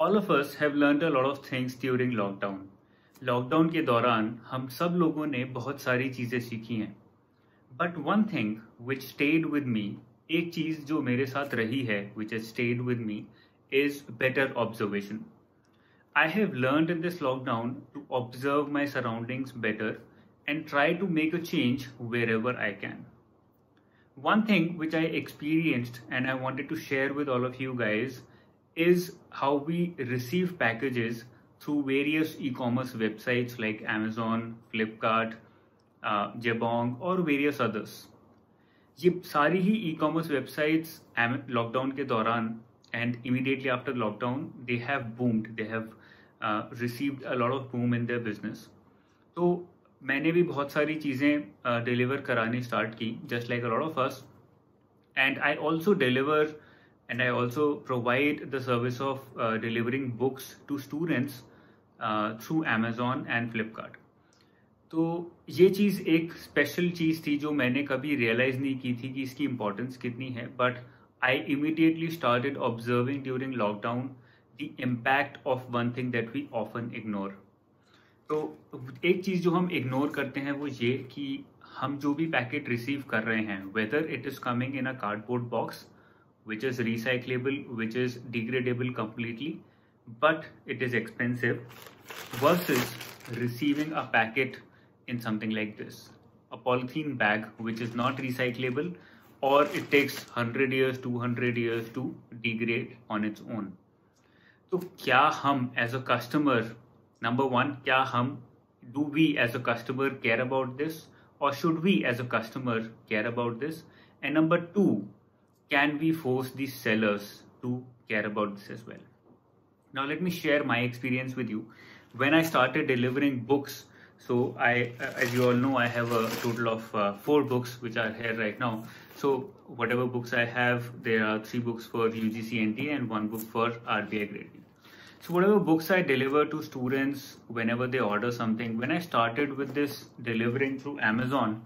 All of us have learned a lot of things during lockdown. Lockdown के दौरान हम सब लोगों ने बहुत सारी चीज़ें सीखी हैं but one thing which stayed with me एक चीज़ जो मेरे साथ रही है which has stayed with me is better observation I have learn in this lockdown to observe my surroundings better and try to make a change wherever I can. One thing which I experienced and I wanted to share with all of you guys is how we receive packages through various e-commerce websites like Amazon, Flipkart, uh, Jabong or various others. ये सारी ही e commerce websites lockdown के दौरान and immediately after lockdown they have boomed they have received a lot of boom in their business तो मैंने भी बहुत सारी चीज़ें डिलीवर uh, करानी स्टार्ट की just like a lot of us and I also deliver And I also provide the service of uh, delivering books to students uh, through Amazon and Flipkart. तो ये चीज़ एक स्पेशल चीज़ थी जो मैंने कभी realise नहीं की थी कि इसकी इम्पोर्टेंस कितनी है but I immediately started observing during lockdown the impact of one thing that we often ignore तो एक चीज़ जो हम इग्नोर करते हैं वो ये कि हम जो भी पैकेट रिसीव कर रहे हैं whether it is coming in a cardboard box which is recyclable, which is degradable completely, but it is expensive versus receiving a packet in something like this. A polythene bag which is not recyclable or it takes 100 years, 200 years to degrade on its own. तो क्या हम as a customer number one क्या हम do we as a customer care about this और should we as a customer care about this and number two can we force the sellers to care about this as well? Now, let me share my experience with you. When I started delivering books, so I, as you all know, I have a total of uh, four books which are here right now. So whatever books I have, there are three books for UGC NTA and one book for RBI grade So whatever books I deliver to students whenever they order something, when I started with this delivering through Amazon,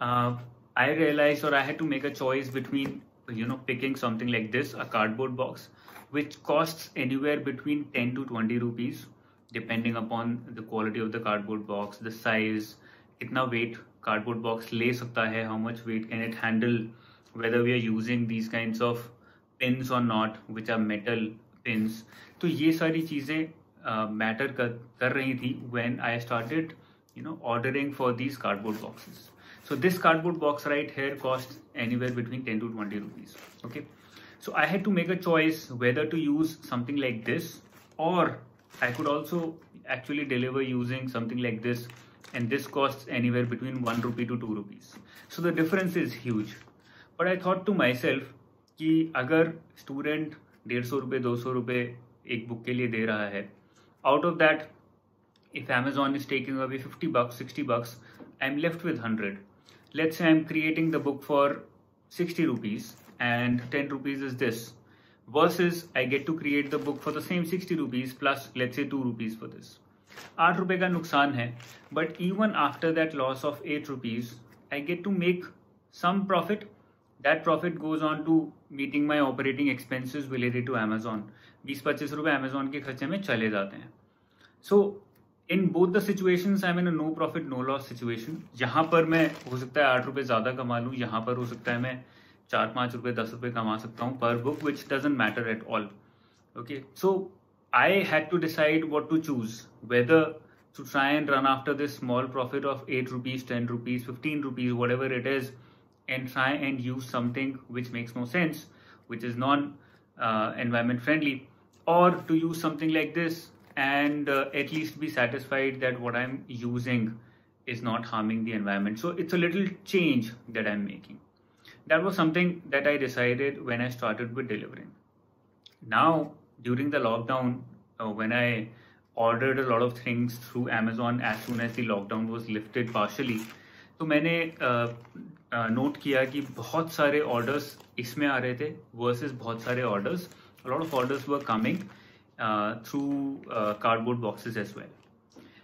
uh, I realized or I had to make a choice between you know picking something like this a cardboard box which costs anywhere between 10 to 20 rupees depending upon the quality of the cardboard box the size kitna weight cardboard box le sakta hai how much weight can it handle whether we are using these kinds of pins or not which are metal pins तो ये सारी चीज़ें matter कर कर रही थी when I started you know ordering for these cardboard boxes so this cardboard box right here costs anywhere between 10 to 20 rupees. Okay. So I had to make a choice whether to use something like this or I could also actually deliver using something like this and this costs anywhere between 1 rupee to 2 rupees. So the difference is huge. But I thought to myself कि अगर student डेढ़ सौ रुपये दो सौ रुपये एक book के लिए दे रहा है out of that if Amazon is taking away 50 bucks, 60 bucks, I'm left with 100 let's say I'm creating the book for 60 rupees and 10 rupees is this versus I get to create the book for the same 60 rupees plus let's say 2 rupees for this. 8 रुपए का नुकसान है but even after that loss of 8 rupees I get to make some profit that profit goes on to meeting my operating expenses related to Amazon 20-25 रुपए Amazon के खर्चे में चले जाते हैं so in both the situation I mean no profit no loss situation जहां पर मैं हो सकता है आठ रुपए ज्यादा कमा लू यहाँ पर हो सकता है मैं चार पांच रुपए दस रुपए कमा सकता हूँ पर book which doesn't matter at all okay so I had to decide what to choose whether to try and run after this small profit of eight rupees ten rupees fifteen rupees whatever it is and try and use something which makes no sense which is non environment friendly और to use something like this and uh, at least be satisfied that what I'm using is not harming the environment. So it's a little change that I'm making. That was something that I decided when I started with delivering. Now, during the lockdown, uh, when I ordered a lot of things through Amazon as soon as the lockdown was lifted partially, तो मैंने note uh, किया कि बहुत सारे orders इसमें आ रहे थे versus बहुत सारे orders lot of orders were coming uh, through uh, cardboard boxes as well.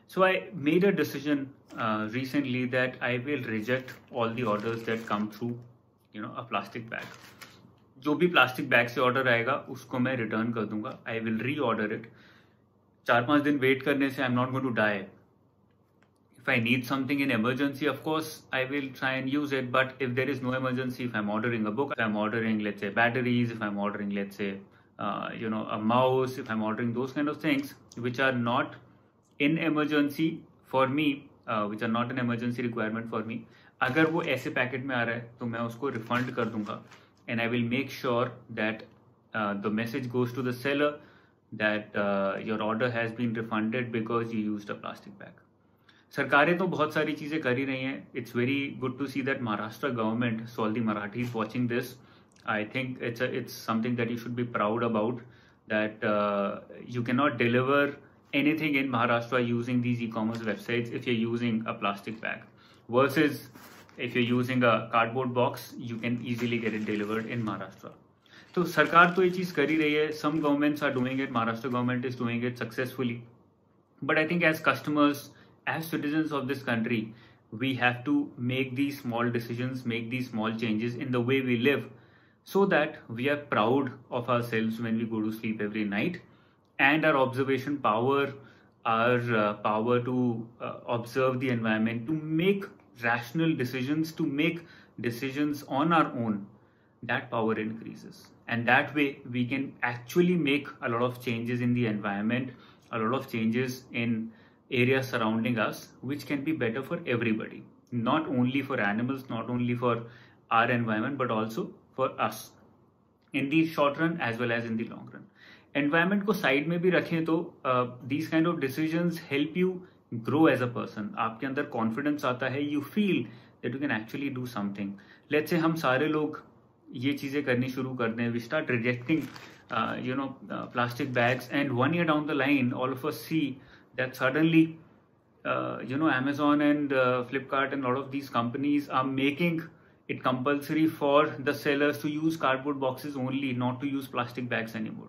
So I made a decision uh, recently that I will reject all the orders that come through, you know, a plastic bag. जो भी plastic bag से order आएगा उसको मैं return कर दूंगा I will reorder it चार पांच दिन वेट करने से I am not going to die if I need something in emergency, of course, I will try and use it. But if there is no emergency, if I'm ordering a book, if I'm ordering, let's say, batteries, if I'm ordering, let's say, uh, you know, a mouse, if I'm ordering those kind of things, which are not in emergency for me, uh, which are not an emergency requirement for me, अगर वो ऐसे packet में आ रहा है तो मैं उसको refund कर दूंगा and I will make sure that uh, the message goes to the seller that uh, your order has been refunded because you used a plastic bag. सरकारें तो बहुत सारी चीजें कर ही रही हैं it's very good to see that Maharashtra government so all the Marathis watching this I think it's it's something that you should be proud about that uh, you cannot deliver anything in Maharashtra using these e-commerce websites if you're using a plastic bag versus if you're using a cardboard box you can easily get it delivered in Maharashtra तो सरकार तो ये चीज कर ही रही है सम governments are doing it Maharashtra government is doing it successfully but I think as customers as citizens of this country we have to make these small decisions, make these small changes in the way we live so that we are proud of ourselves when we go to sleep every night and our observation power, our uh, power to uh, observe the environment, to make rational decisions to make decisions on our own, that power increases. And that way, we can actually make a lot of changes in the environment, a lot of changes in areas surrounding us, which can be better for everybody. Not only for animals, not only for our environment, but also for us in the short run as well as in the long run. Environment को side में भी रखें तो these kind of decisions help you grow as a person आपके अंदर confidence आता है you feel that you can actually do something let से हम सारे लोग ये चीजें करनी शुरू कर दें we start rejecting you know plastic bags and one year down the line all of us see that suddenly you know amazon and uh, flipkart and a lot of these companies are making it compulsory for the sellers to use cardboard boxes only not to use plastic bags anymore.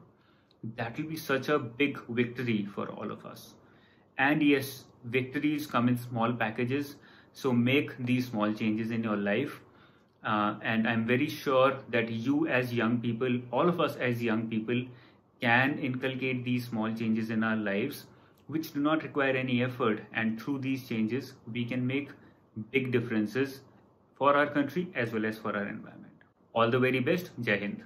That will be such a big victory for all of us. And yes victories come in small packages. So make these small changes in your life. Uh, and i'm very sure that you as young people all of us as young people can inculcate these small changes in our lives which do not require any effort. And through these changes we can make big differences for our country as well as for our environment. All the very best. Jai hind